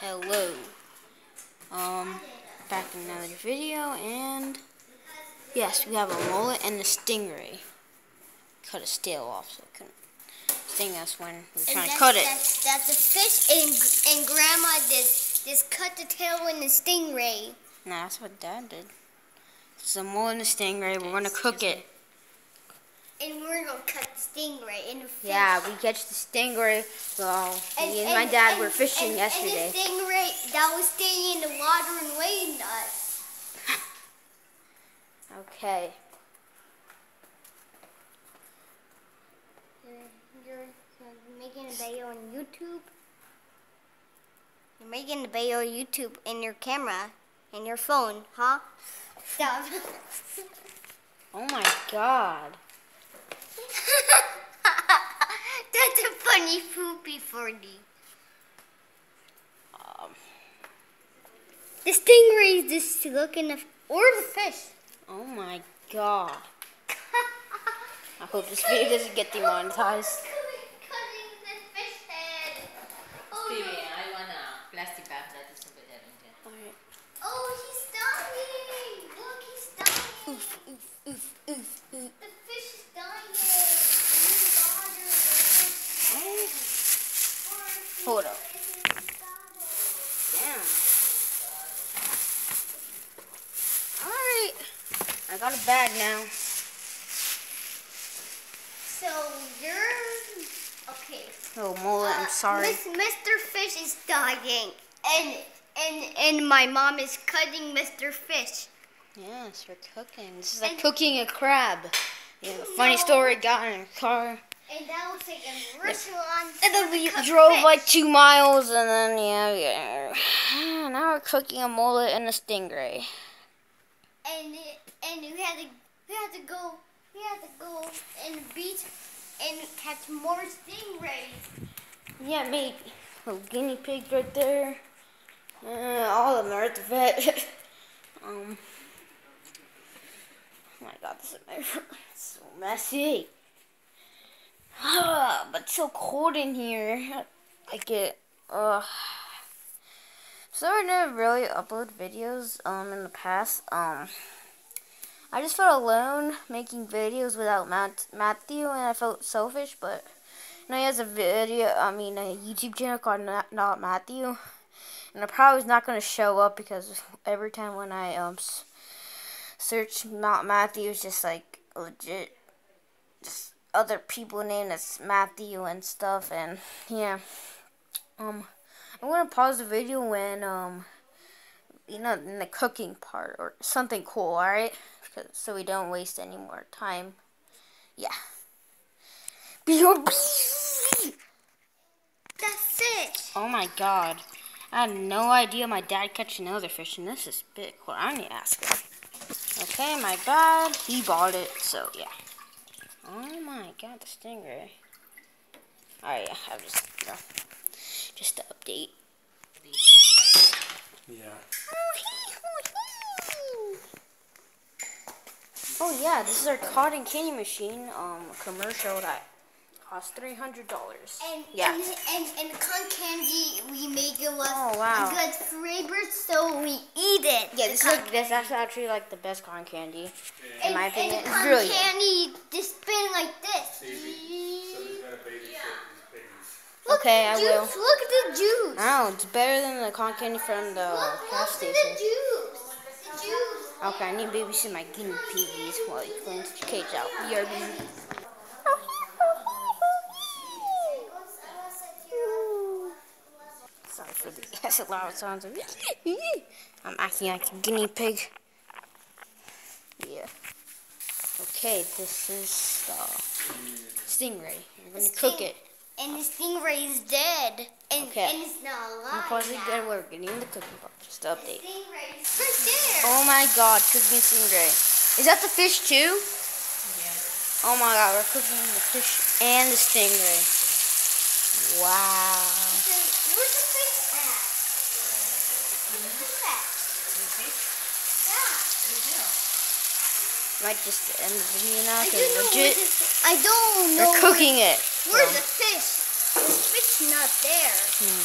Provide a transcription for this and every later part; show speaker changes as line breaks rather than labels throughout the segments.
Hello. Um, back in another video, and yes, we have a mullet and a stingray. Cut a tail off so it couldn't sting us when we were trying to cut it.
That's, that's a fish, and, and Grandma just, just cut the tail in the stingray.
Nah, that's what Dad did. It's a mullet and a stingray. We're gonna cook it.
And we're going to cut the stingray in the fish.
Yeah, we catch the stingray. Well,
And-
me and,
and-
my dad
and-
were fishing
and-
yesterday.
And the stingray that was staying in the water and waiting us.
Okay.
You're, making a video on YouTube. You're making a video on YouTube in your camera, in your phone, huh? Stop.
Oh my God.
That's a funny poopy for me.
Um,
The stingray is just looking at, or the fish.
oh my God. I hope this video doesn't get demonetized.
Cutting the fish head. Oh,
Sì,
no.
hai una plastic bag that is over there.
Alright.
oh, he's dying. Look, he's dying.
Oof, oof, oof, oof, oof.
The fish is dying. In the water.
Oh,
Poor
Hold up.
fish is dying.
Damn. Alright. I got a bag now.
So you're okay.
Oh, I'm
Uh,
sorry.
Miss- Mr. Fish is dying, and and and my mom is cutting Mr. Fish.
Yes, we're cooking. This is like cooking a crab. Yeah, funny
No.
story got in a car.
And that looks like a restaurant.
And then we drove
fish.
like two miles, and then yeah, yeah. Now we're cooking a mullet and a stingray.
and and we had to we had to go we had to go in the beach and catch more stingrays.
Yeah, mate. Little guinea pig right there. Uh, all of them are at the vet. um. Oh my god, this is my it's so messy. But so cold in here. I get. Uh. So I never really upload videos um in the past. Um. I just felt alone making videos without Matt, Matthew, and I felt selfish. But know, he has a video. I mean, a YouTube channel called Not, Not Matthew, and I probably was not gonna show up because every time when I um search Not Matthew, it's just like legit, just other people named as Matthew and stuff, and yeah. Um, I'm gonna pause the video when um you know, in the cooking part or something cool, alright? So we don't waste any more time. Yeah. B.O.B.
That fish.
Oh my god. I had no idea my dad catch another fish, and this is big. Well, I need to ask him. Okay, my bad. He bought it, so yeah. Oh my god, the stingray. Alright, yeah, I'll just, you know, just to update.
Yeah.
Oh yeah, this is our cotton candy machine, um, commercial that cost three hundred dollars.
And,
Yeah.
and and and the cotton candy we make it with
Oh, wow.
a good flavor, so we eat it.
Yeah,
The
this is like this. That's actually like the best cotton candy, in
and,
my opinion.
And the
It's really good.
candy just spin like this.
Somebody's got to babysit these piggies.
Look
Okay,
at
I
the
will.
juice. Look at the juice.
Oh, it's better than the cotton candy from the
Look,
gas
look at the juice. The juice.
Okay, I need to babysit my guinea piggies while he cleans the cage out. BRB. Sorry the yes, loud sounds of I'm acting like a guinea pig. Yeah. Okay, this is the stingray. We're gonna cook it.
And the stingray is dead. And,
Okay.
and it's not
I'm
alive.
pausing
now.
again. We're getting the cooking part. Just to update.
Stingray is right there.
Oh my god, cooking stingray. Is that the fish too?
Yeah.
Oh my god, we're cooking the fish and the stingray. Wow.
The- Where's the fish at? Where's the fish at? Yeah.
Might just end the video now
I
because
don't know.
legit,
I don't know.
we're cooking it.
Where's the fish? The fish not there.
hmm.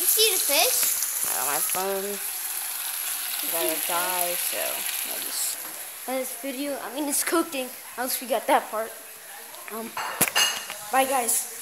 You see the fish?
I got my phone. I Gotta die, so I just this video. I mean, it's cooking. At least we got that part. Um, bye guys.